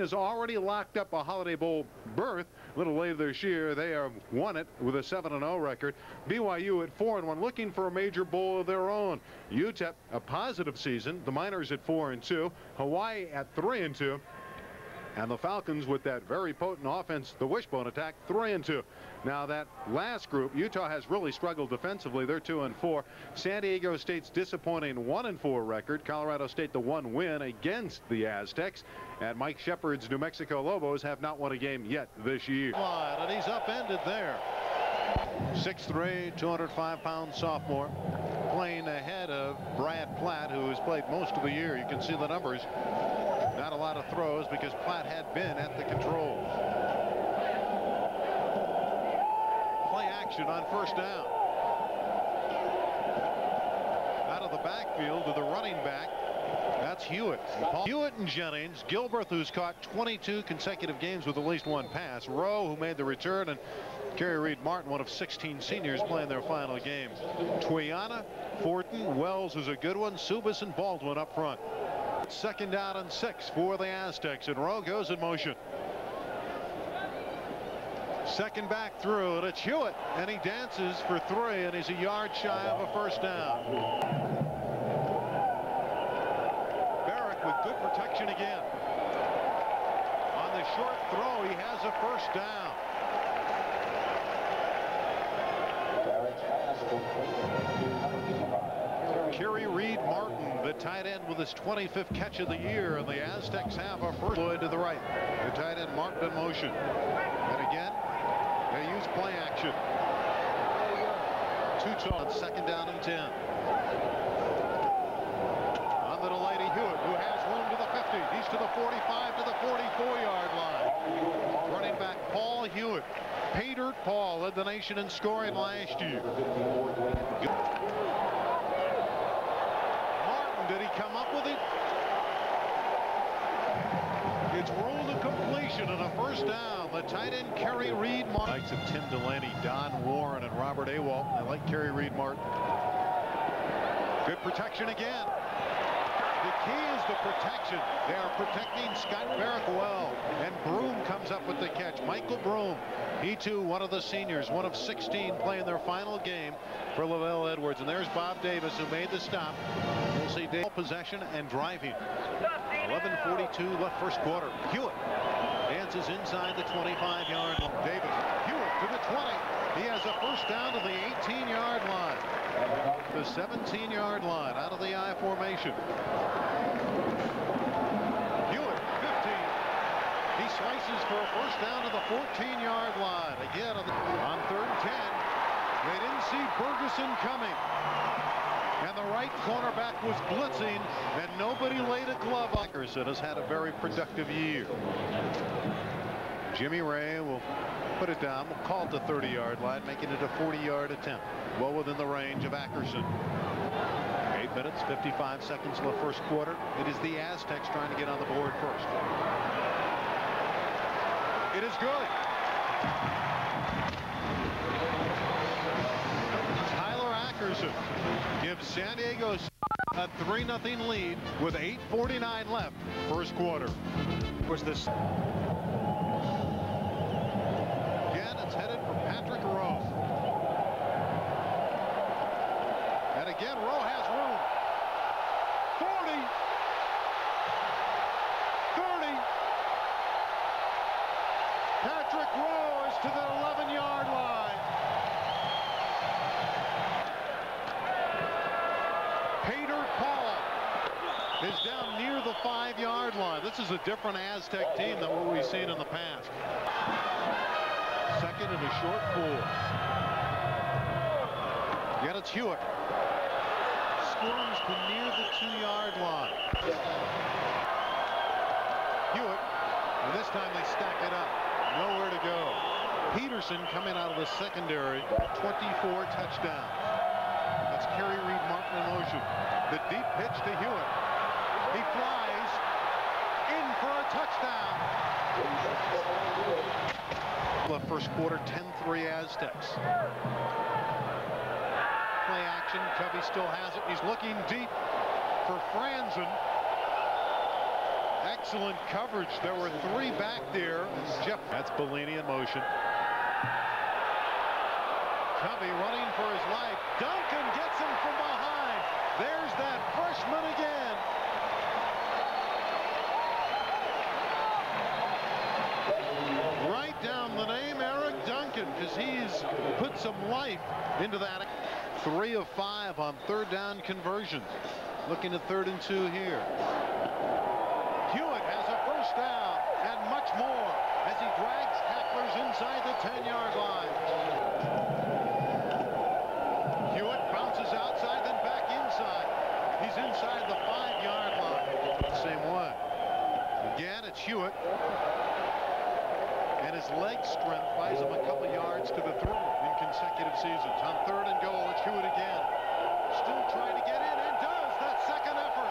has already locked up a Holiday Bowl berth. A little later this year, they have won it with a 7-0 record. BYU at 4-1, looking for a major bowl of their own. UTEP, a positive season. The Miners at 4-2. Hawaii at 3-2. And the Falcons with that very potent offense, the wishbone attack, 3 and 2. Now that last group, Utah has really struggled defensively. They're 2 and 4. San Diego State's disappointing 1 and 4 record. Colorado State the one win against the Aztecs. And Mike Sheppard's New Mexico Lobos have not won a game yet this year. And he's upended there. 6'3", 205-pound sophomore playing ahead of Brad Platt, who has played most of the year. You can see the numbers. Not a lot of throws because Platt had been at the controls. Play action on first down. Out of the backfield to the running back. That's Hewitt. Hewitt and Jennings. Gilbert, who's caught 22 consecutive games with at least one pass. Rowe, who made the return, and Kerry Reed Martin, one of 16 seniors playing their final game. Twiana, Fortin, Wells is a good one. Subas and Baldwin up front. Second down and six for the Aztecs, and Rowe goes in motion. Second back through, and it's Hewitt, and he dances for three, and he's a yard shy of a first down. Barrick with good protection again. On the short throw, he has a first down. Kerry Reed Martin, the tight end with his 25th catch of the year, and the Aztecs have a first to the right. The tight end Martin in motion. And again, they use play action. Two on second down and 10. On the lady Hewitt, who has room to the 50. He's to the 45 to the 44-yard line. Running back Paul Hewitt. Peter Paul led the nation in scoring last year. Martin, did he come up with it? It's ruled a completion and a first down. The tight end Kerry Reed Martin. Likes of Tim Delaney, Don Warren, and Robert Awalt. I like Kerry Reed Martin. Good protection again. Key is the protection. They are protecting Scott Barrick well. And Broom comes up with the catch. Michael Broom. He too one of the seniors. One of 16 playing their final game for LaVell Edwards. And there's Bob Davis who made the stop. We'll see Dale possession and driving. 11.42 left first quarter. Hewitt dances inside the 25-yard line. Davis. Hewitt to the 20. He has a first down to the 18-yard line. The 17-yard line out of the I formation. Hewitt, 15. He slices for a first down to the 14-yard line. Again on third and 10. They didn't see Ferguson coming. And the right cornerback was blitzing, and nobody laid a glove on. Ferguson has had a very productive year. Jimmy Ray will put it down. We'll call it the 30-yard line, making it a 40-yard attempt. Well within the range of Ackerson. Eight minutes, 55 seconds the first quarter. It is the Aztecs trying to get on the board first. It is good. Tyler Ackerson gives San Diego a 3-0 lead with 8.49 left first quarter. Was this again it's headed for Patrick Rowe. And again Rowe has room. 40 30 Patrick Rowe is to the 11-yard line. Peter Paul is down near the five-yard line. This is a different Aztec team than what we've seen in the past. Second and a short four. Yet it's Hewitt. Squirms to near the two-yard line. Hewitt, and this time they stack it up. Nowhere to go. Peterson coming out of the secondary. 24 touchdown. That's Kerry Reed Martin in motion. The deep pitch to Hewitt. He flies for a touchdown. The first quarter 10-3 Aztecs. Play action. Covey still has it. He's looking deep for Franzen. Excellent coverage. There were three back there. Jeff. That's Bellini in motion. Covey running for his life. Duncan gets him from behind. There's that freshman again. Right down the name Eric Duncan because he's put some life into that. Three of five on third down conversions. Looking at third and two here. Hewitt has a first down and much more as he drags tacklers inside the 10-yard line. Hewitt bounces outside, then back inside. He's inside the five-yard line. Same way. Again, it's Hewitt. And his leg strength buys him a couple yards to the throw in consecutive seasons. On third and goal, it's Hewitt again. Still trying to get in and does that second effort.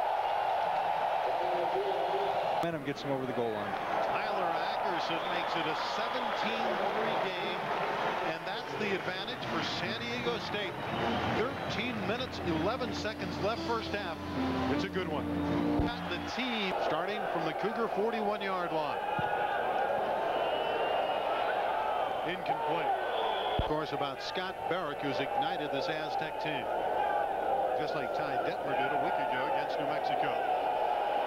Momentum gets him over the goal line. Tyler Ackerson makes it a 17-3 game, and that's the advantage for San Diego State. 13 minutes, 11 seconds left first half. It's a good one. Got the team starting from the Cougar 41-yard line. Incomplete. Of course, about Scott Barrick, who's ignited this Aztec team. Just like Ty Detmer did a week ago against New Mexico.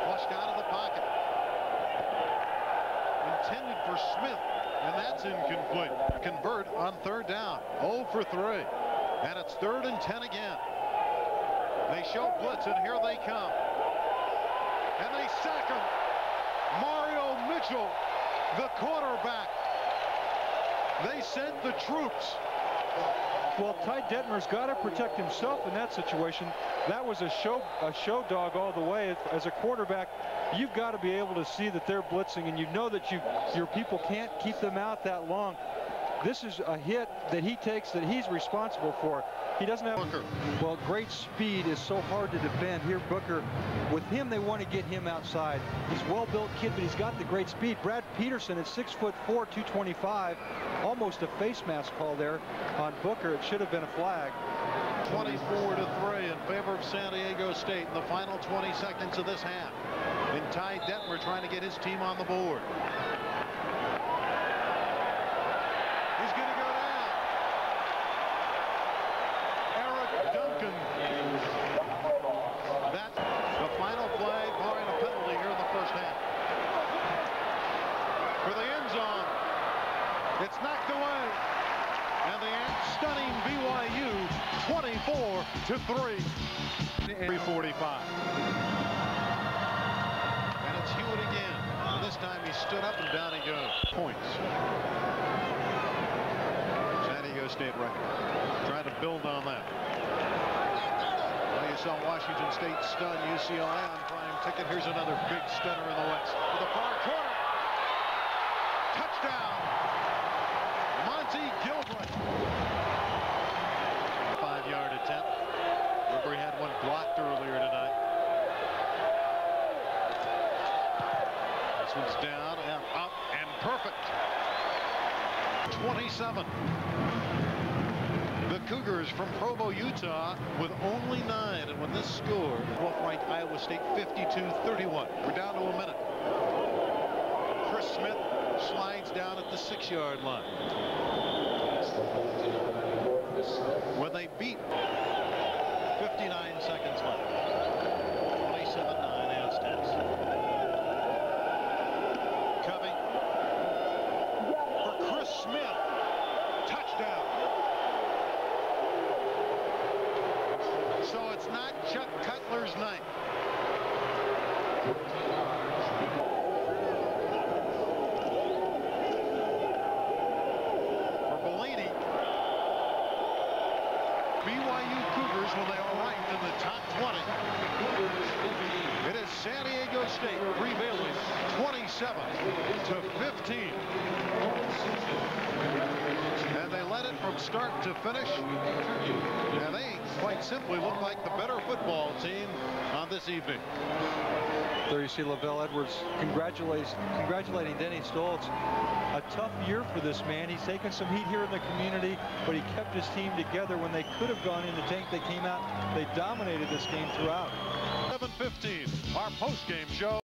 Flushed out of the pocket. Intended for Smith, and that's incomplete. Convert on third down. 0 for 3. And it's third and 10 again. They show blitz, and here they come. And they sack him. Mario Mitchell, the quarterback. They sent the troops. Well, Ty Detmer's got to protect himself in that situation. That was a show a show dog all the way. As a quarterback, you've got to be able to see that they're blitzing, and you know that you your people can't keep them out that long. This is a hit that he takes that he's responsible for. He doesn't have Booker. well great speed is so hard to defend here Booker with him they want to get him outside he's well built kid but he's got the great speed Brad Peterson at six foot four 225 almost a face mask call there on Booker it should have been a flag 24 to 3 in favor of San Diego State in the final 20 seconds of this half. And Ty Detmer trying to get his team on the board. He's going to go down. Eric Duncan. That's the final play barring a penalty here in the first half. For the end zone. It's knocked away. And the stunning BYU 24 to 3. 345. And it's Hewitt again. And this time he stood up and down he goes. Points. San Diego State record. Trying to build on that. Well, you saw Washington State stun UCLA on prime ticket. Here's another big stunner in the West. To the far corner. Touchdown. Gilbert. Five-yard attempt. Woodbury had one blocked earlier tonight. This one's down and up and perfect. 27. The Cougars from Provo, Utah with only nine. And when this score, 12th ranked Iowa State 52-31. We're down to a minute. Chris Smith slides down at the six-yard line. When they beat 59 seconds left. 27-9 Aztecs. Covey for Chris Smith. Touchdown. So it's not Chuck Cutler's night. For Bellini, BYU Cougars when they are ranked in the top 20. It is San Diego State prevailing 27 to 15. And they led it from start to finish. And they quite simply look like the better football team on this evening. There you see LaVell Edwards congratulating Denny Stolz a tough year for this man he's taken some heat here in the community but he kept his team together when they could have gone in the tank they came out they dominated this game throughout 7:15. Our post-game show.